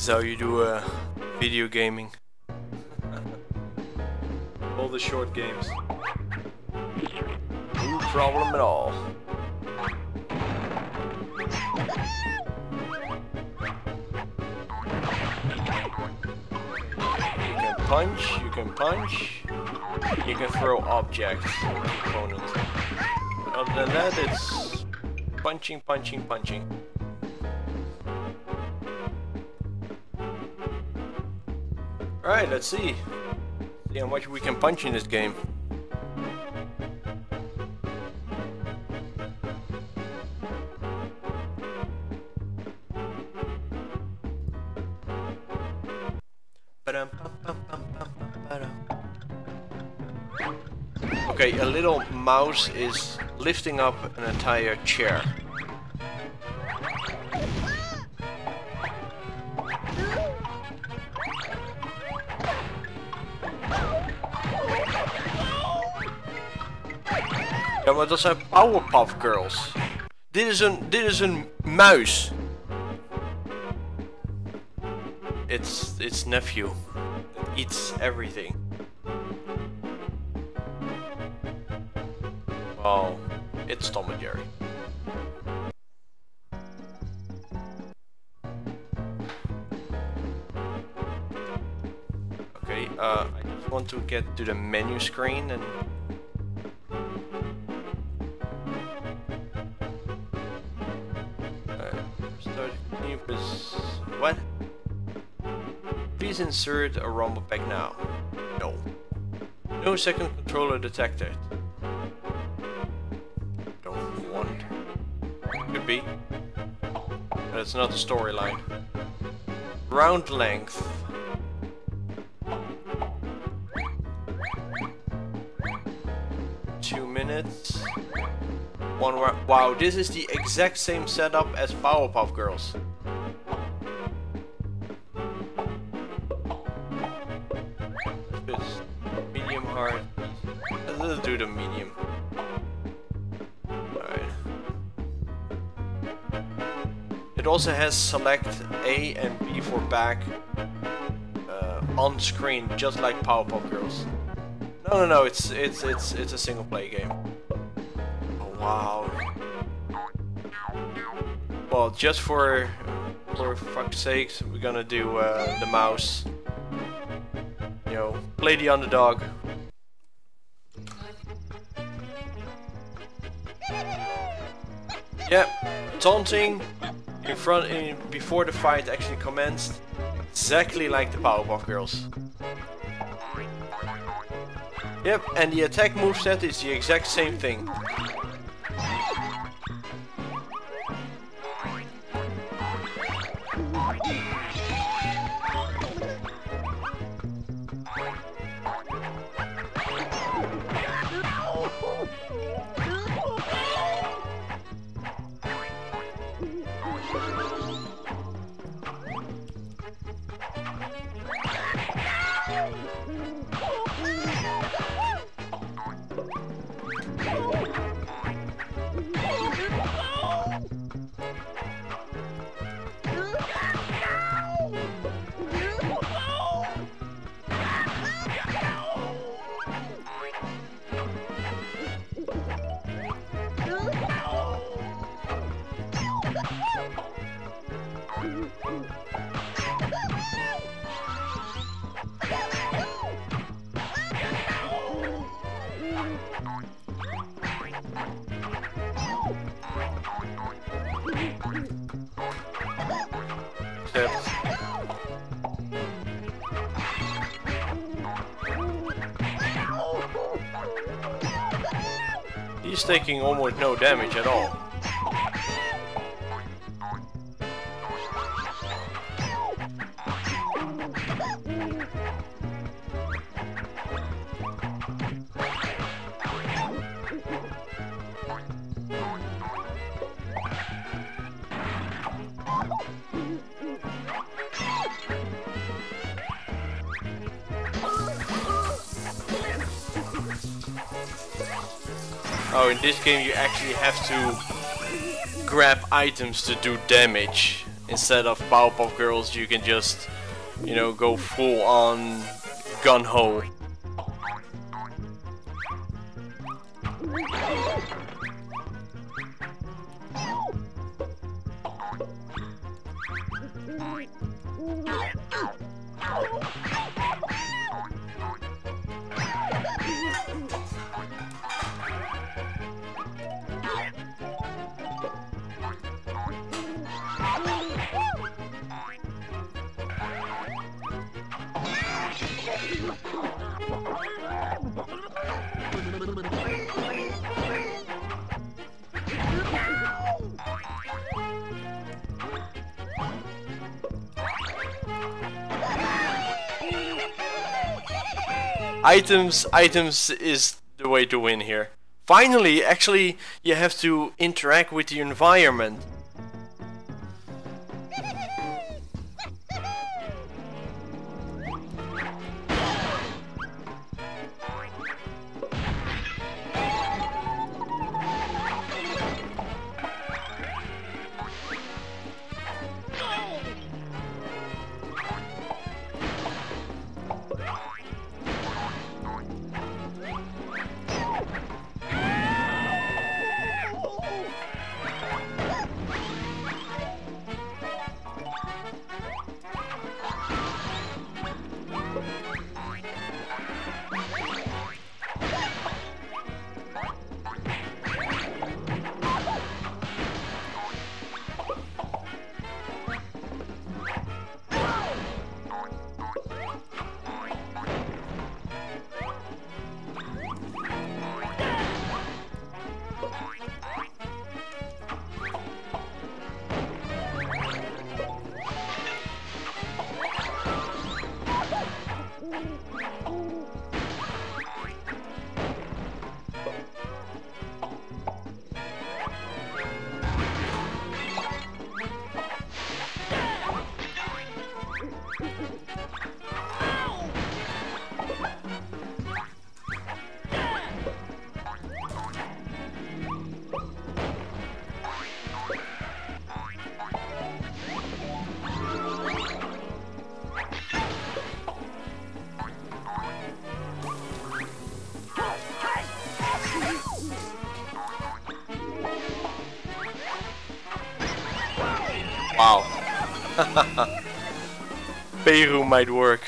This is how you do uh, video gaming. All the short games. No problem at all. You can punch, you can punch, you can throw objects at the opponent. Other than that, it's punching, punching, punching. Alright, let's see. See how much we can punch in this game. Okay, a little mouse is lifting up an entire chair. Ja, maar dat zijn Powerpuff Girls. Dit is een, dit is een muis. It's, it's nephew. It eats everything. Oh, it's Tom and Jerry. Okay, uh, I just want to get to the menu screen and insert a rumble pack now. No. No second controller detected. Don't want. Could be. But it's not the storyline. Round length. Two minutes. One wa- wow, this is the exact same setup as Powerpuff Girls. Also has select A and B for back uh, on screen, just like Powerpuff Girls. No, no, no. It's it's it's it's a single play game. Oh, wow. Well, just for for fuck's sakes, we're gonna do uh, the mouse. You know, play the underdog. Yep, taunting in front in, before the fight actually commenced, exactly like the Powerpuff Girls. Yep, and the attack moveset is the exact same thing. Taking almost no damage at all. In this game you actually have to grab items to do damage. instead of Powerpuff Girls, you can just, you know, go full on gun ho. Items, items is the way to win here. Finally, actually, you have to interact with the environment. Peru might work.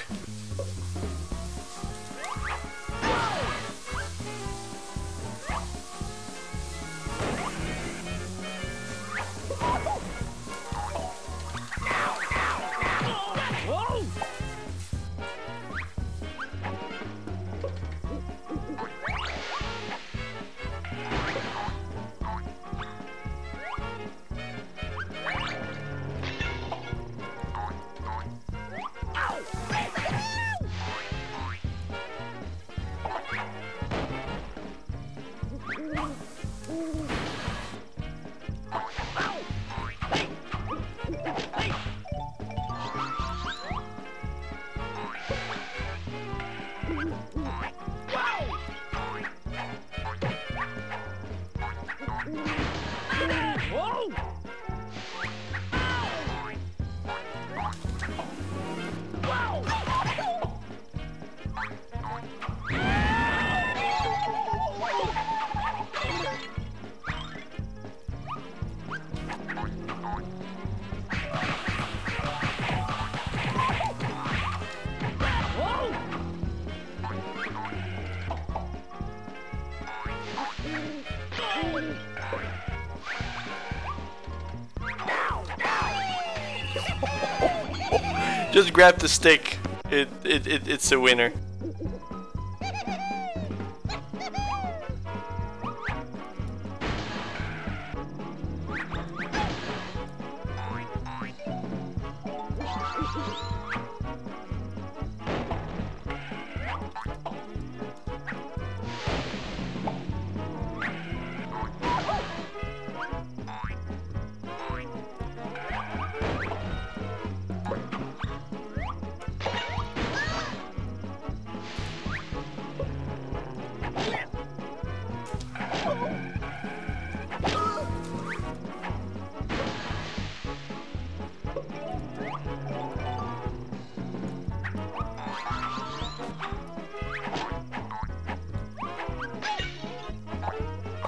Just grab the stick. It, it, it it's a winner.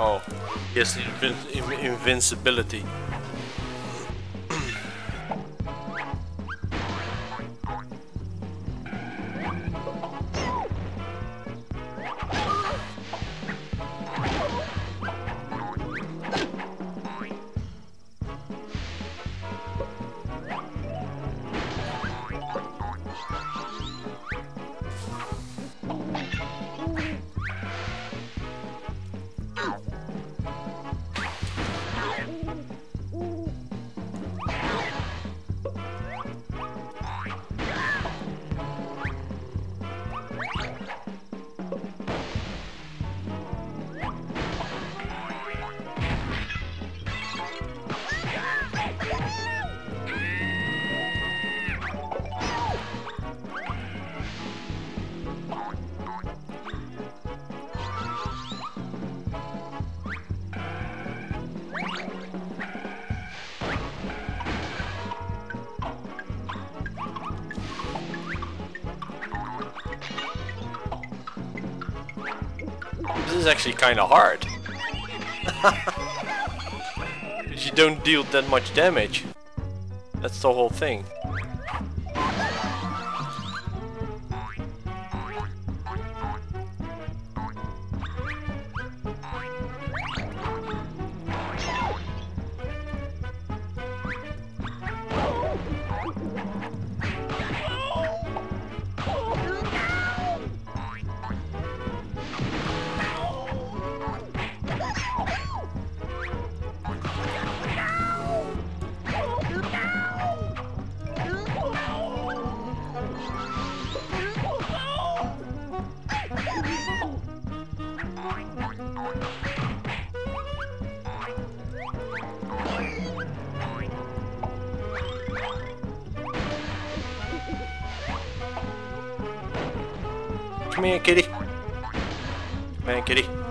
Oh, Yes, invin invincibility. Is actually kind of hard. Because you don't deal that much damage. That's the whole thing. Come here, kitty. Come here, kitty.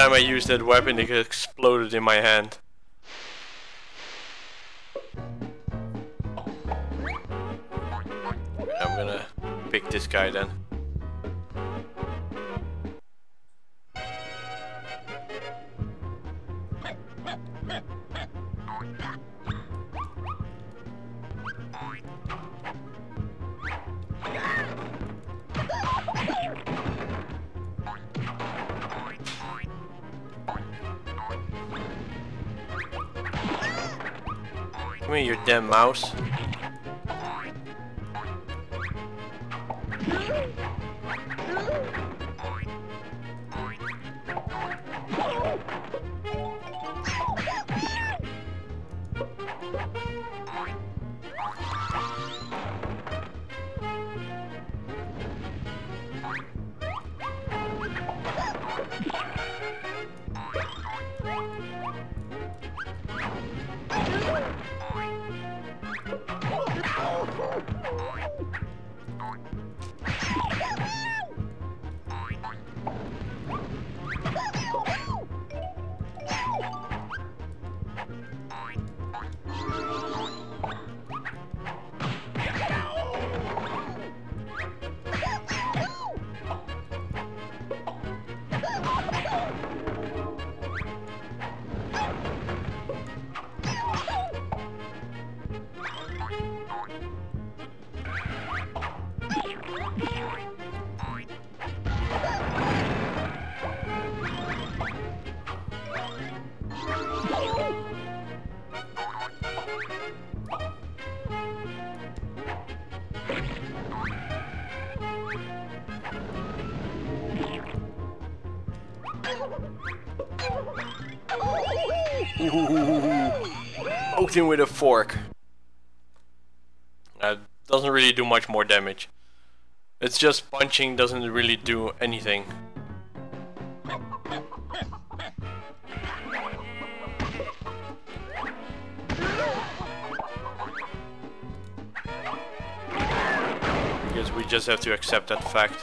Time I used that weapon, it exploded in my hand. I'm gonna pick this guy then. Come here, you damn mouse. Him with a fork. That doesn't really do much more damage. It's just punching doesn't really do anything. Because we just have to accept that fact.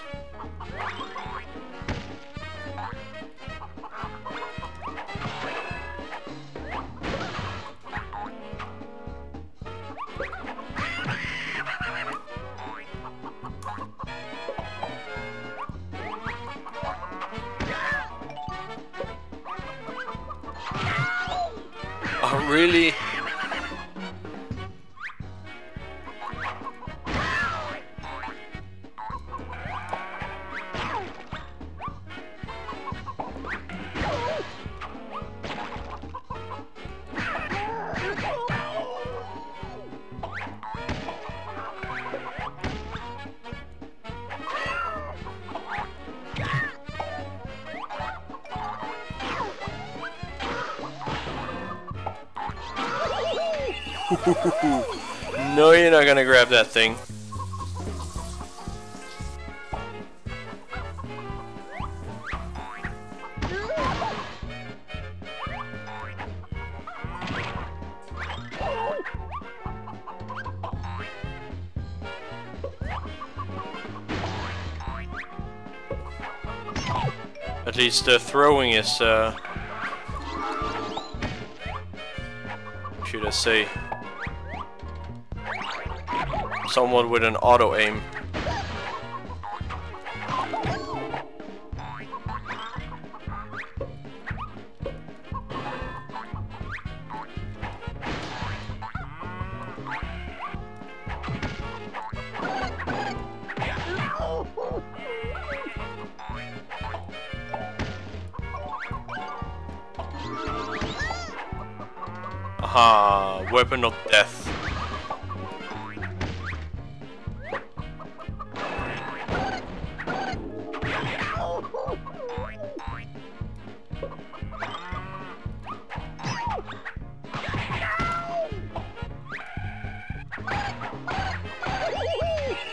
You're not gonna grab that thing. At least the throwing is, uh... Should I say? Someone with an auto aim. Weapon of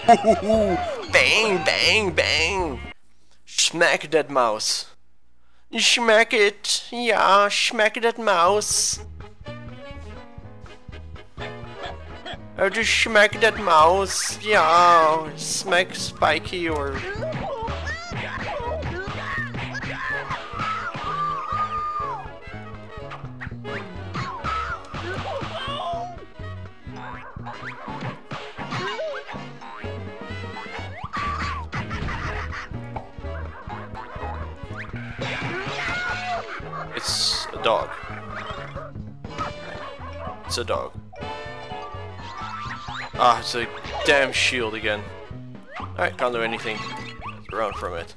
bang, bang, bang. Smack that mouse. Smack it. Yeah, smack that mouse. Or just smack that mouse. Yeah, smack Spiky or... dog. It's a dog. Ah, it's a damn shield again. Alright, can't do anything. Run from it.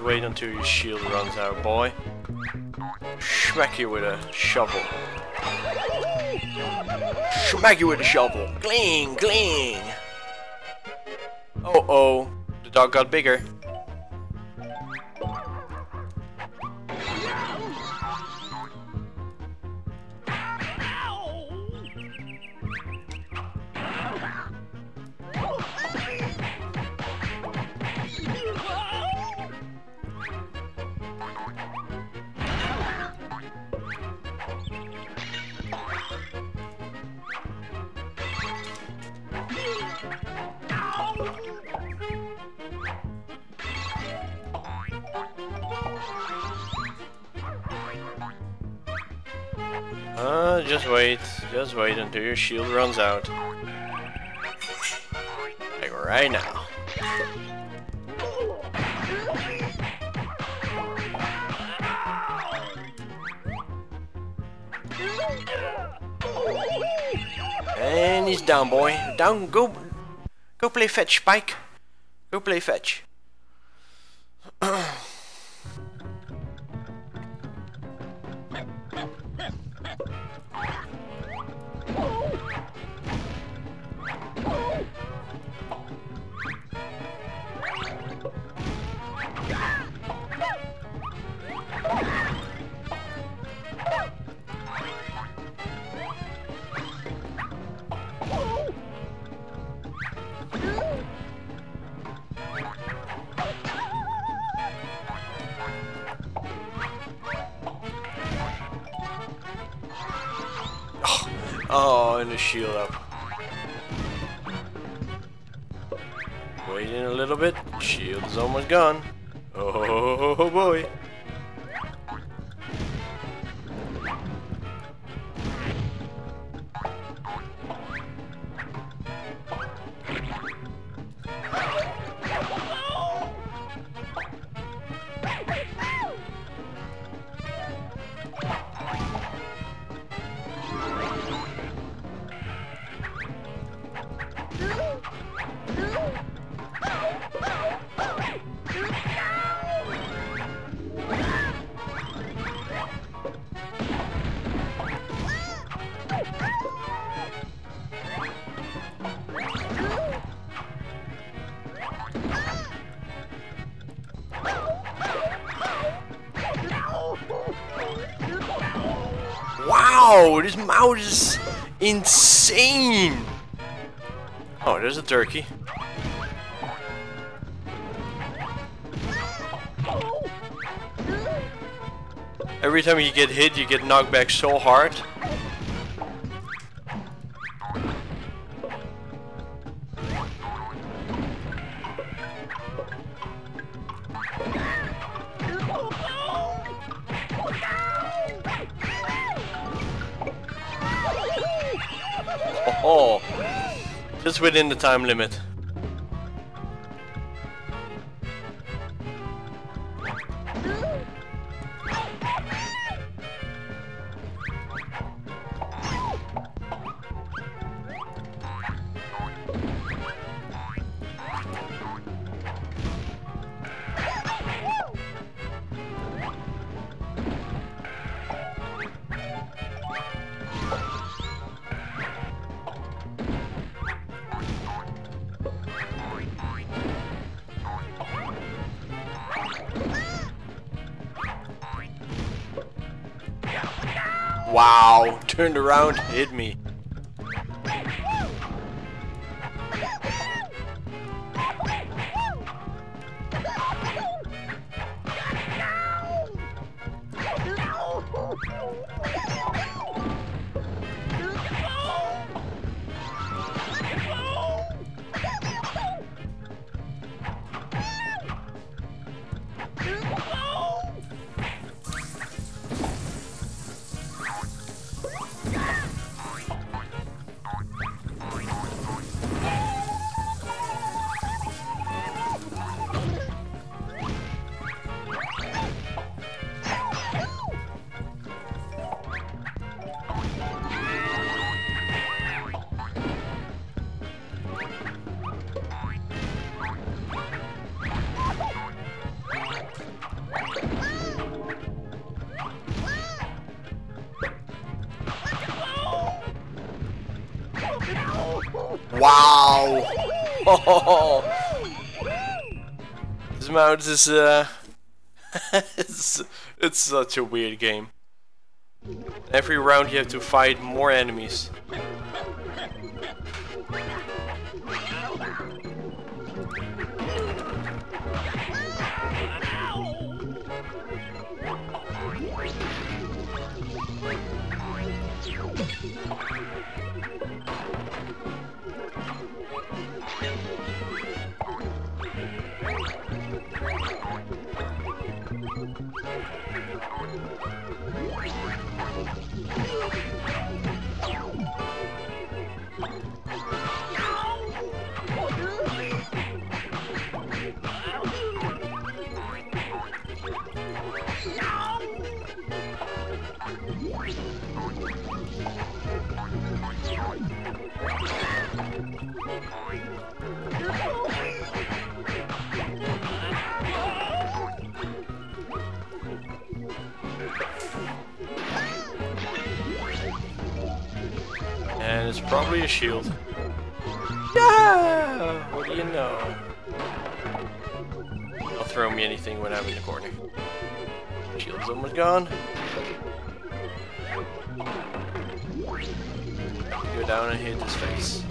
Wait until your shield runs out, boy. Smack you with a shovel. Smack you with a shovel. Gling, gling. Oh oh, the dog got bigger. Just wait. Just wait until your shield runs out. Like right now. And he's down, boy. Down, go, go play fetch, Spike. Go play fetch. Oh, and the shield up. Waiting a little bit. Shield is almost gone. Oh boy. Wow, this mouse is insane. Oh, there's a turkey. Every time you get hit, you get knocked back so hard. Within the time limit. Wow, turned around, hit me. Wow! this mouse is uh, it's it's such a weird game. Every round you have to fight more enemies. And it's probably a shield. Yeah! What do you know? Don't throw me anything when I'm in the corner. Shield's almost gone. Go down and hit his face.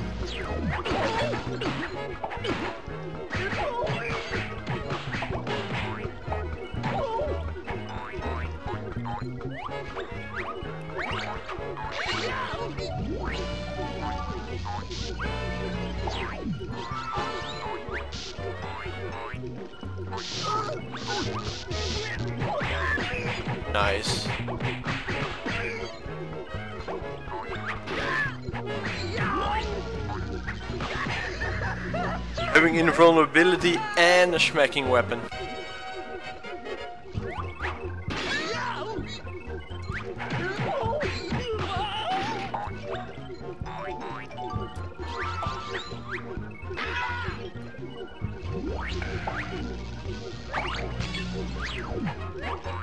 Invulnerability and a smacking weapon.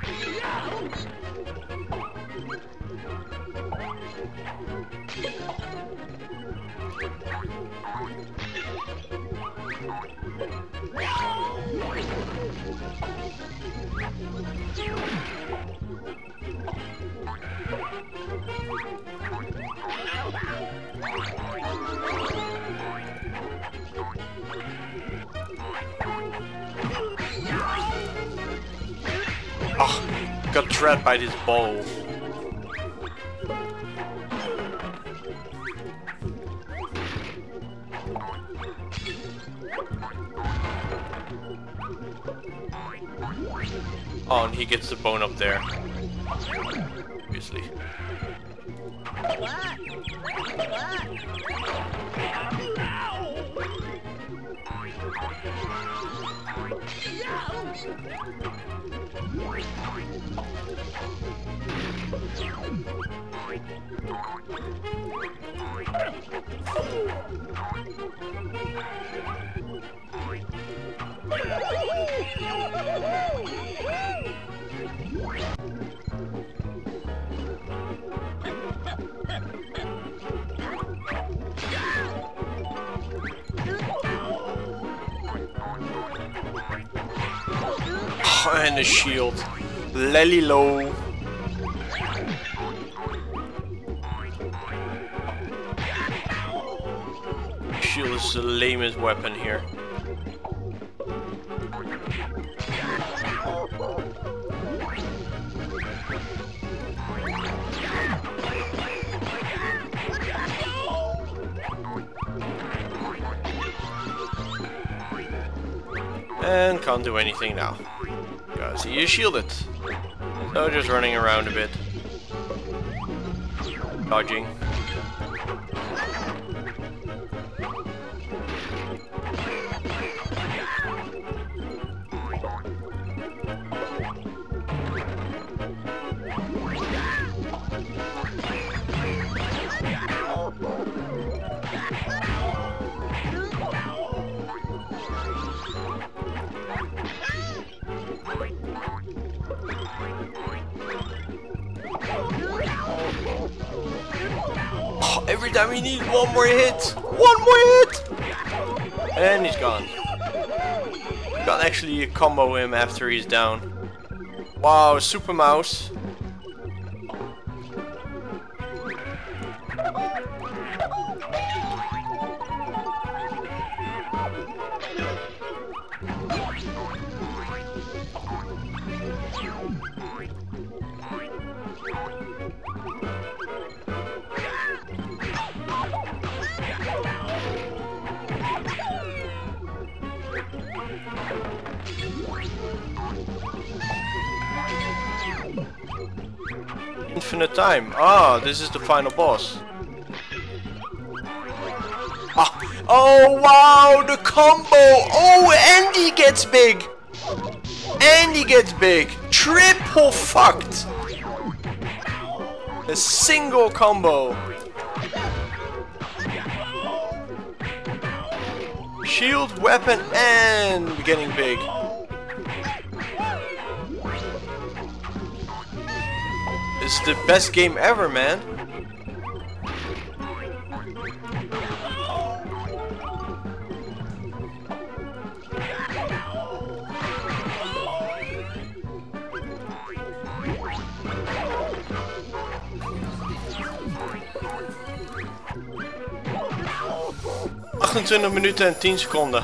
got trapped by this ball. Up there. Obviously. A shield. Lely low. Shield is the lamest weapon here. And can't do anything now. Because he is shielded. So just running around a bit. Dodging. Time we need one more hit! One more hit! And he's gone. Can't actually combo him after he's down. Wow, Super Mouse. Infinite time. Ah, this is the final boss. Ah. Oh wow, the combo! Oh, and he gets big! And he gets big! Triple fucked! A single combo. Shield, weapon, and getting big. The best game ever, man. 28 minuten en 10 seconden.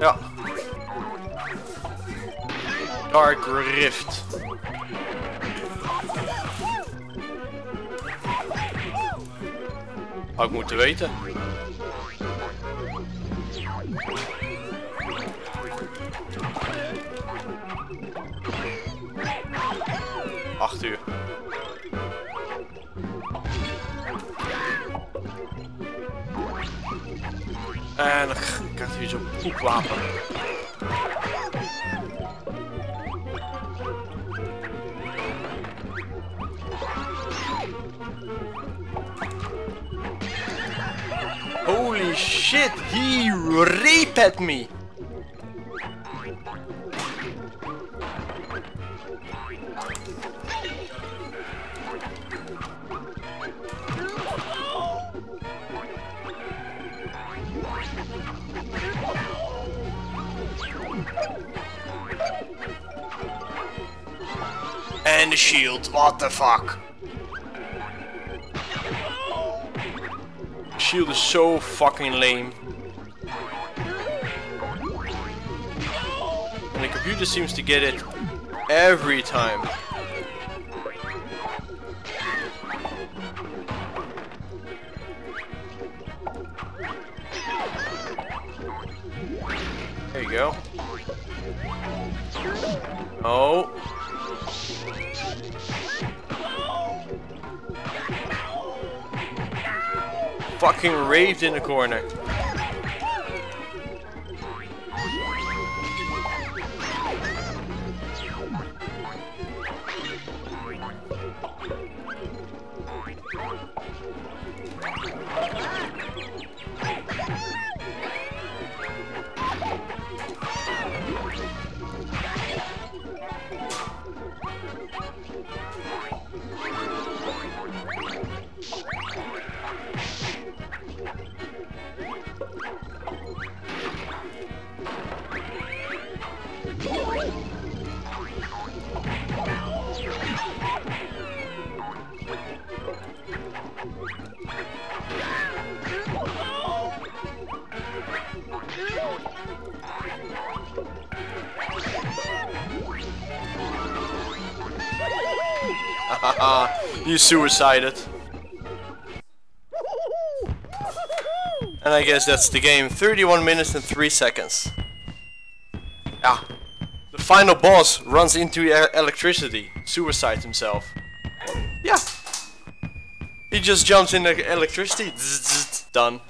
Ja. Dark Rift. Had ik moeten weten. En dan krijgt hij zo'n poepwapen. Holy shit, he raped me! And the shield, what the fuck? Shield is so fucking lame. And the computer seems to get it every time. Raved in the corner. You suicided. And I guess that's the game. 31 minutes and 3 seconds. Yeah. The final boss runs into electricity. Suicides himself. Yeah. He just jumps in the electricity. Done.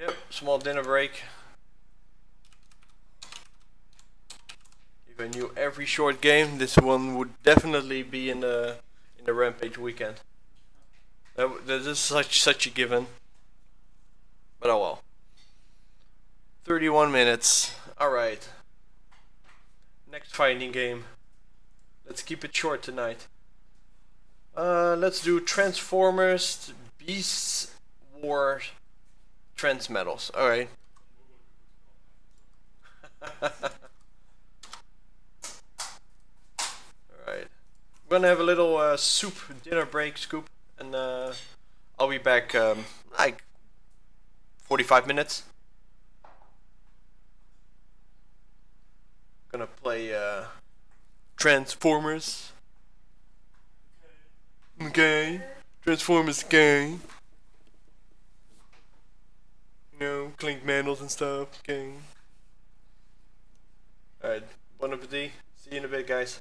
Yep, small dinner break. I knew every short game, this one would definitely be in the in the Rampage weekend. That, that is such such a given. But oh well. 31 minutes. Alright. Next fighting game. Let's keep it short tonight. Uh, let's do Transformers Beast Wars. Alright. Alright. I'm gonna have a little uh, soup dinner break scoop and uh, I'll be back um, like 45 minutes. Gonna play uh, Transformers. Okay. Transformers game. You know, clink mandals and stuff. Okay. Alright, bon appetit. See you in a bit, guys.